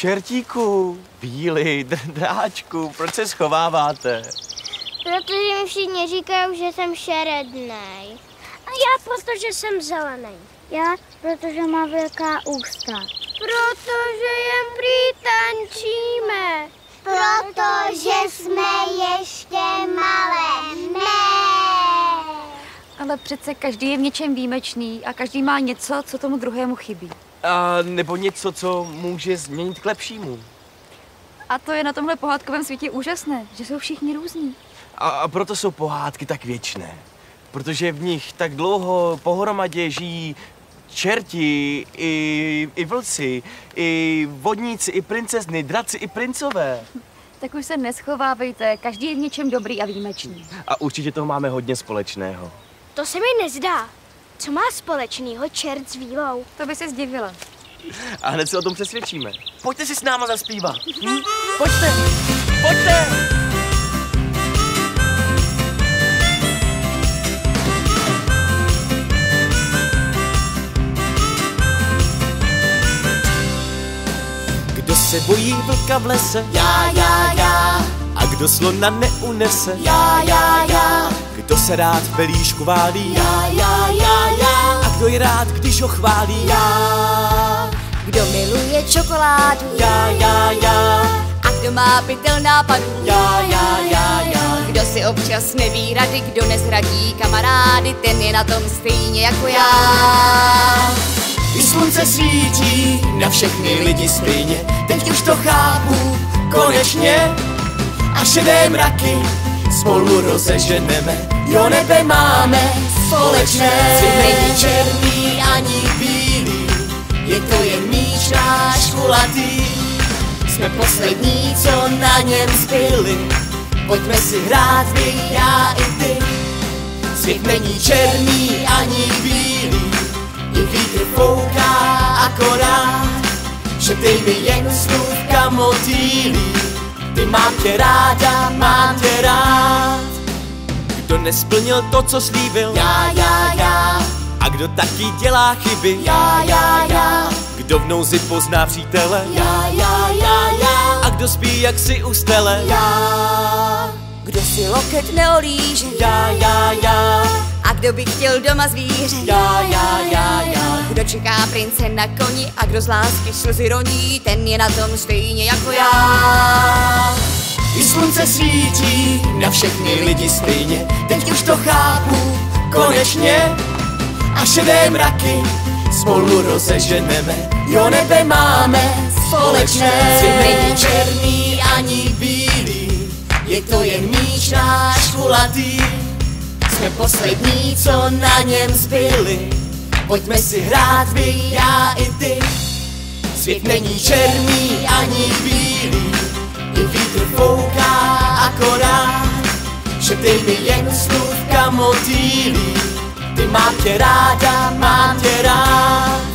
Čertíku, bílý, dráčku, proč se schováváte? Protože mi všichni říkají, že jsem šerednej. A já, protože jsem zelený. Já, protože mám velká ústa. Protože jen prý Ale přece každý je v něčem výjimečný a každý má něco, co tomu druhému chybí. A nebo něco, co může změnit k lepšímu. A to je na tomhle pohádkovém světě úžasné, že jsou všichni různí. A, a proto jsou pohádky tak věčné. Protože v nich tak dlouho pohromadě žijí čerti, i, i vlci, i vodníci, i princezny, draci, i princové. Tak už se neschovávejte, každý je v něčem dobrý a výjimečný. A určitě toho máme hodně společného. To se mi nezdá. Co má společného čert s vílou? To by se zdivila. A hned se o tom přesvědčíme. Pojďte si s náma zaspívat. Hm? Pojďte, pojďte! Kdo se bojí vlka v lese? Já, já, já, A kdo slona neunese? já, já, já, Kdo se rád v pelíšku válí? já, já, já, já, A kdo je rád, když ho chválí? já. Kdo miluje čokoládu? já, já, já, A kdo má pytel nápadů? já, já, já, já. Kdo si občas neví rady, kdo nezradí kamarády, ten je na tom stejně jako já. I slunce svítí na všechny lidi stejně, teď už to chápu, konečně. A šedé mraky spolu rozeženeme, jo nebe máme společné. Svět není černý ani bílý, je to jen míč náš kulatý. Jsme poslední, co na něm zbyli, pojďme si hrát vy, já i ty. Svět není černý ani bílý, i vítr fouká akorát, že dej mi jen slůvka motýlí. Ty mám tě ráda, mám tě rád. Nesplnil to, co slíbil, Já, já, já, a kdo taky dělá chyby, já, já, já, kdo v nouzi pozná přítele, já, já, já, já, a kdo spí jak si u stele, já. Kdo si loket neolíže? já, já, já, A kdo by chtěl doma zvíře? já, já, já, já. Kdo čeká prince na koni a kdo z lásky slzy roní, ten je na tom stejně jako já. Slunce svítí na všechny lidi stejně, teď už to chápu, konečně. A šedé mraky spolu rozeženeme, jo nebe máme společné. Svět není černý ani bílý, je to jen míč náš kulatý. Jsme poslední, co na něm zbyli, pojďme si hrát vy, já i ty. Svět není černý ani bílý, i vítr fouká akorát, že dej mi jen slůvka motýlí. Ty mám tě ráda, mám tě rád.